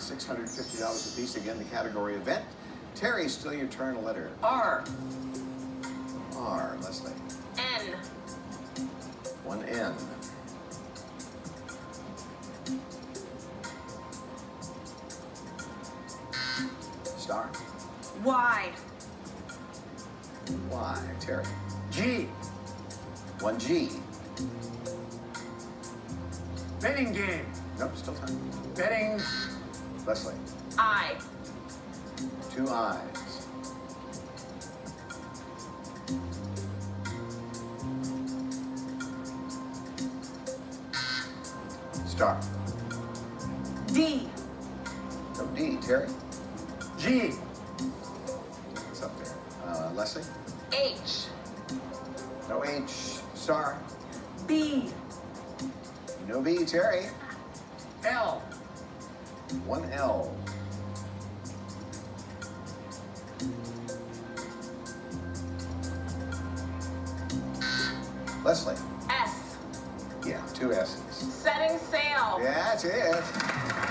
$650 apiece. Again, the category event. Terry, still your turn. Letter R. R. Leslie. N. One N. Star. Y. Y. Terry. G. One G. Betting game. Nope, still time. Betting. Leslie. I. Two I's. Star. D. No D. Terry. G. What's up there? Uh, Leslie. H. No H. Star. B. No B. Terry. L. One L. Leslie. S. Yeah, two S's. Setting sail. Yeah, that's it.